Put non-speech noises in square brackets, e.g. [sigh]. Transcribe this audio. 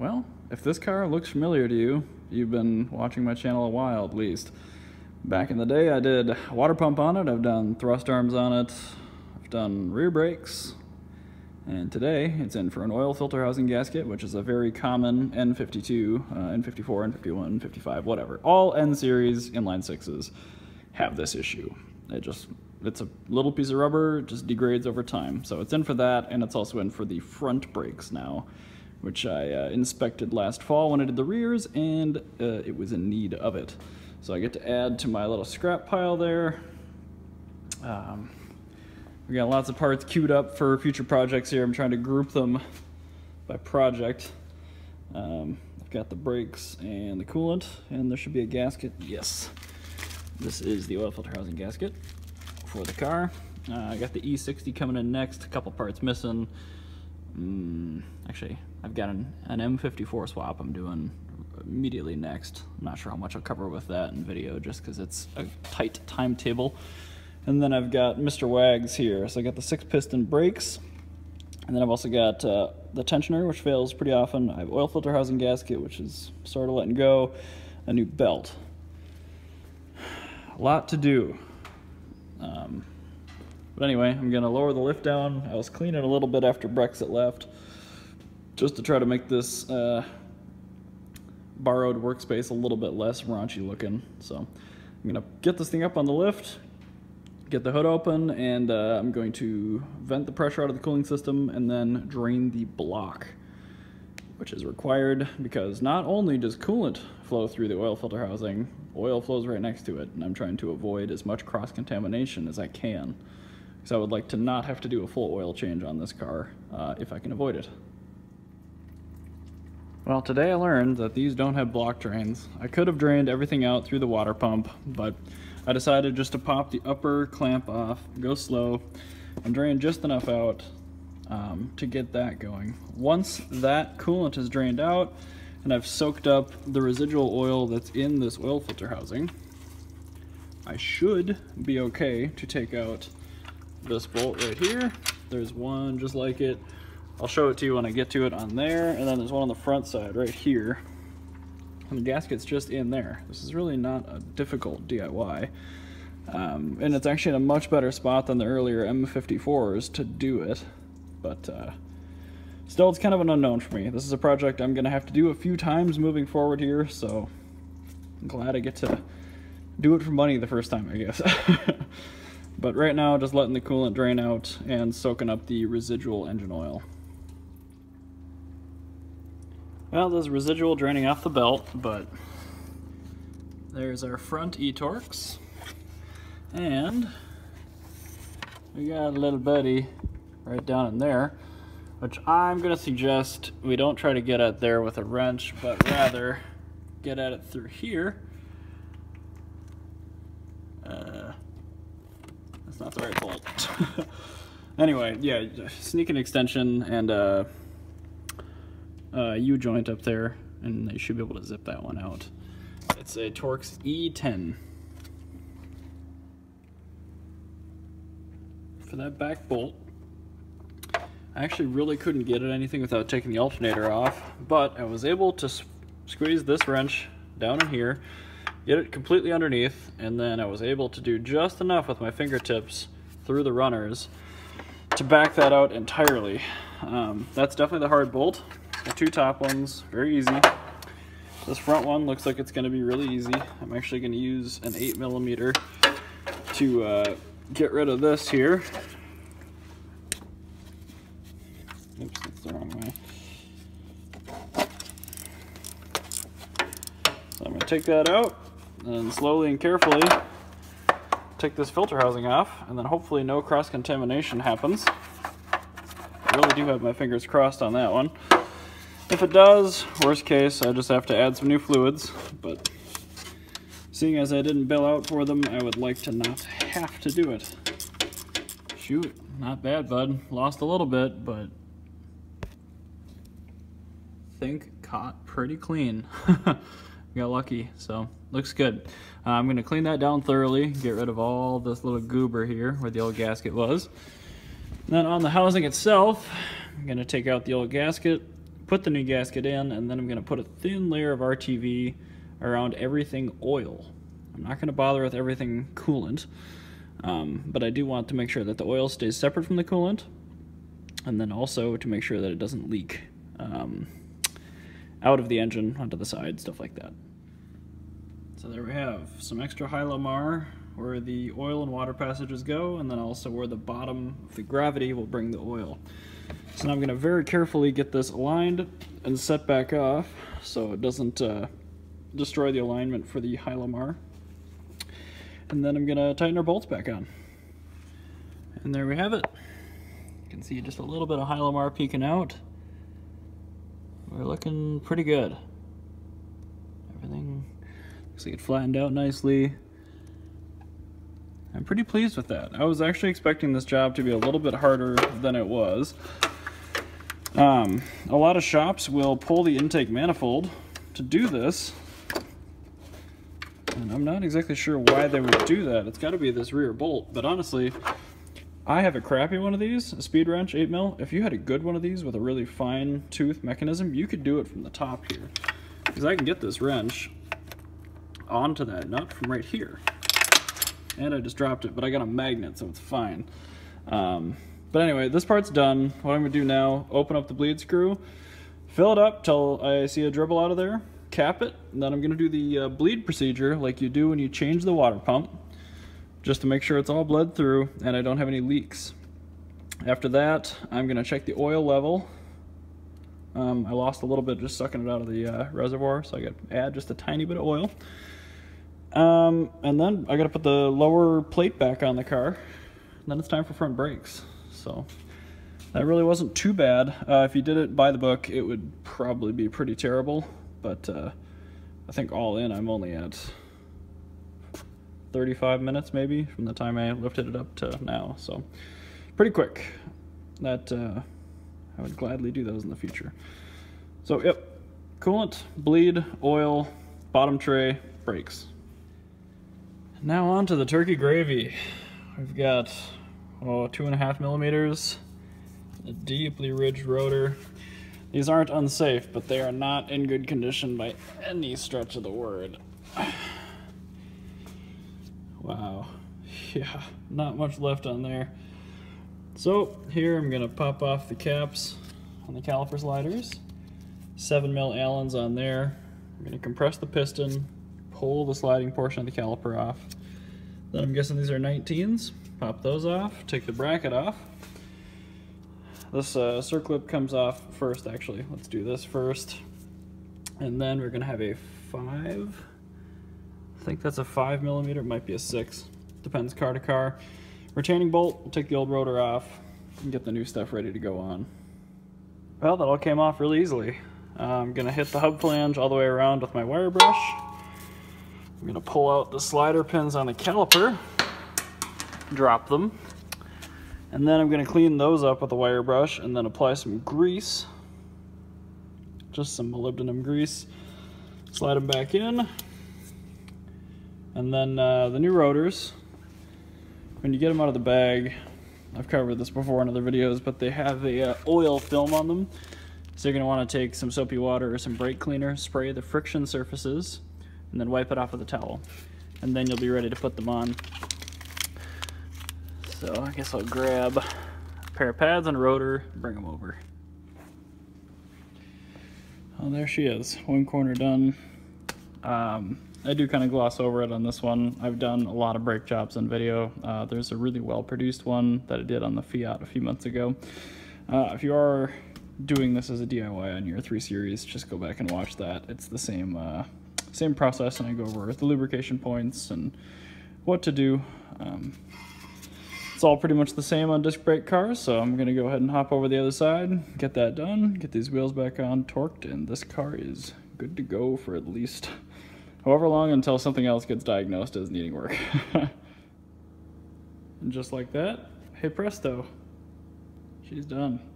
well, if this car looks familiar to you, you've been watching my channel a while at least. Back in the day, I did water pump on it, I've done thrust arms on it, I've done rear brakes, and today it's in for an oil filter housing gasket, which is a very common N52, uh, N54, N51, N55, whatever. All N series inline sixes have this issue. It just, it's a little piece of rubber, just degrades over time. So it's in for that, and it's also in for the front brakes now, which I uh, inspected last fall when I did the rears, and uh, it was in need of it. So I get to add to my little scrap pile there. Um, we got lots of parts queued up for future projects here. I'm trying to group them by project. Um, I've got the brakes and the coolant, and there should be a gasket. Yes. This is the oil filter housing gasket for the car. Uh, I got the E60 coming in next, a couple parts missing. Mm, actually, I've got an, an M54 swap I'm doing immediately next. I'm not sure how much I'll cover with that in video just because it's a tight timetable. And then I've got Mr. Wags here. So I got the six piston brakes. And then I've also got uh, the tensioner, which fails pretty often. I have oil filter housing gasket, which is sort of letting go. A new belt. A lot to do. Um, but anyway, I'm to lower the lift down. I was cleaning a little bit after Brexit left just to try to make this uh, borrowed workspace a little bit less raunchy looking. So I'm gonna get this thing up on the lift, get the hood open, and uh, I'm going to vent the pressure out of the cooling system and then drain the block, which is required because not only does coolant flow through the oil filter housing, oil flows right next to it, and I'm trying to avoid as much cross-contamination as I can. Because I would like to not have to do a full oil change on this car uh, if I can avoid it. Well, today I learned that these don't have block drains. I could have drained everything out through the water pump, but I decided just to pop the upper clamp off, go slow, and drain just enough out um, to get that going. Once that coolant is drained out, and I've soaked up the residual oil that's in this oil filter housing, I should be okay to take out this bolt right here. There's one just like it I'll show it to you when I get to it on there, and then there's one on the front side right here. And the gasket's just in there. This is really not a difficult DIY. Um, and it's actually in a much better spot than the earlier M54s to do it. But uh, still, it's kind of an unknown for me. This is a project I'm going to have to do a few times moving forward here, so I'm glad I get to do it for money the first time, I guess. [laughs] but right now, just letting the coolant drain out and soaking up the residual engine oil. Well, there's residual draining off the belt, but there's our front e-Torx. And we got a little buddy right down in there, which I'm gonna suggest we don't try to get at there with a wrench, but rather get at it through here. Not the right bolt. [laughs] anyway, yeah, sneak an extension and uh, uh, U-joint up there, and they should be able to zip that one out. It's a Torx E10. For that back bolt, I actually really couldn't get at anything without taking the alternator off, but I was able to squeeze this wrench down in here, get it completely underneath, and then I was able to do just enough with my fingertips through the runners to back that out entirely. Um, that's definitely the hard bolt, the two top ones, very easy. This front one looks like it's going to be really easy. I'm actually going to use an 8 millimeter to uh, get rid of this here. Oops, that's the wrong way. So I'm going to take that out and slowly and carefully take this filter housing off and then hopefully no cross-contamination happens. I really do have my fingers crossed on that one. If it does, worst case, I just have to add some new fluids, but seeing as I didn't bill out for them, I would like to not have to do it. Shoot, not bad, bud. Lost a little bit, but think caught pretty clean. [laughs] Got lucky, so looks good. Uh, I'm gonna clean that down thoroughly, get rid of all this little goober here where the old gasket was. And then on the housing itself, I'm gonna take out the old gasket, put the new gasket in, and then I'm to put a thin layer of RTV around everything oil. I'm not to bother with everything coolant, um, but I do want to make sure that the oil stays separate from the coolant, and then also to make sure that it doesn't leak um, out of the engine onto the side, stuff like that. So there we have some extra Hylamar where the oil and water passages go, and then also where the bottom of the gravity will bring the oil. So now I'm going to very carefully get this aligned and set back off so it doesn't uh, destroy the alignment for the Hylamar. And then I'm going to tighten our bolts back on. And there we have it. You can see just a little bit of Hylamar peeking out. We're looking pretty good. Everything looks like it flattened out nicely. I'm pretty pleased with that. I was actually expecting this job to be a little bit harder than it was. Um, a lot of shops will pull the intake manifold to do this. And I'm not exactly sure why they would do that. It's got to be this rear bolt. But honestly, I have a crappy one of these, a speed wrench 8 mil. If you had a good one of these with a really fine tooth mechanism, you could do it from the top here. Because I can get this wrench onto that nut from right here. And I just dropped it, but I got a magnet, so it's fine. Um, but anyway, this part's done. What I'm gonna do now, open up the bleed screw, fill it up till I see a dribble out of there, cap it, and then I'm gonna do the uh, bleed procedure like you do when you change the water pump, just to make sure it's all bled through and I don't have any leaks. After that, I'm gonna check the oil level. Um, I lost a little bit just sucking it out of the uh, reservoir, so I got to add just a tiny bit of oil. Um, and then I gotta put the lower plate back on the car. Then it's time for front brakes. So that really wasn't too bad. Uh, if you did it by the book, it would probably be pretty terrible. But uh, I think all in, I'm only at 35 minutes maybe from the time I lifted it up to now. So pretty quick. That uh, I would gladly do those in the future. So yep, coolant, bleed, oil, bottom tray, brakes. Now on to the turkey gravy. We've got oh, two and a half millimeters, a deeply ridged rotor. These aren't unsafe, but they are not in good condition by any stretch of the word. Wow, [laughs] yeah, not much left on there. So here I'm gonna pop off the caps on the caliper sliders. Seven mil Allens on there. I'm gonna compress the piston, pull the sliding portion of the caliper off. Then I'm guessing these are 19s. Pop those off, take the bracket off. This uh, circlip comes off first, actually. Let's do this first. And then we're gonna have a five. I think that's a five millimeter, it might be a six. Depends car to car. Retaining bolt, we'll take the old rotor off and get the new stuff ready to go on. Well, that all came off really easily. I'm gonna hit the hub flange all the way around with my wire brush. I'm gonna pull out the slider pins on the caliper drop them. And then I'm gonna clean those up with a wire brush and then apply some grease. Just some molybdenum grease. Slide them back in. And then uh, the new rotors, when you get them out of the bag, I've covered this before in other videos, but they have a uh, oil film on them. So you're gonna wanna take some soapy water or some brake cleaner, spray the friction surfaces, and then wipe it off with a towel. And then you'll be ready to put them on. So I guess I'll grab a pair of pads and a rotor, bring them over. Oh, there she is, one corner done. Um, I do kind of gloss over it on this one. I've done a lot of brake jobs in video. Uh, there's a really well produced one that I did on the Fiat a few months ago. Uh, if you are doing this as a DIY on your 3 Series, just go back and watch that. It's the same, uh, same process and I go over the lubrication points and what to do. Um, it's all pretty much the same on disc brake cars, so I'm gonna go ahead and hop over the other side, get that done, get these wheels back on, torqued, and this car is good to go for at least however long until something else gets diagnosed as needing work. [laughs] and just like that, hey presto, she's done.